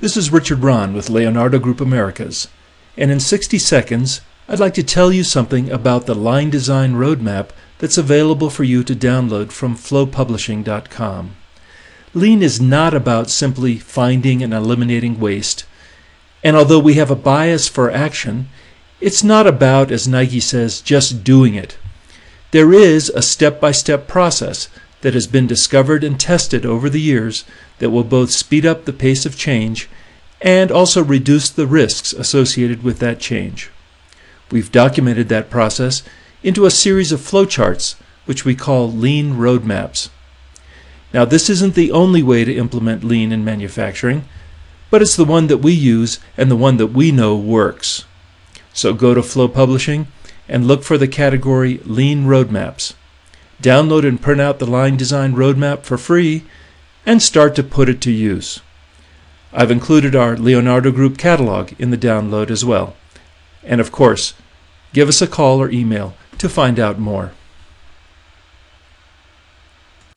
This is Richard Rahn with Leonardo Group Americas, and in 60 seconds, I'd like to tell you something about the line design roadmap that's available for you to download from flowpublishing.com. Lean is not about simply finding and eliminating waste, and although we have a bias for action, it's not about, as Nike says, just doing it. There is a step by step process that has been discovered and tested over the years that will both speed up the pace of change and also reduce the risks associated with that change. We've documented that process into a series of flowcharts, which we call lean roadmaps. Now, this isn't the only way to implement lean in manufacturing, but it's the one that we use and the one that we know works. So go to Flow Publishing and look for the category Lean Roadmaps. Download and print out the line design roadmap for free and start to put it to use. I've included our Leonardo Group catalog in the download as well. And of course, give us a call or email to find out more.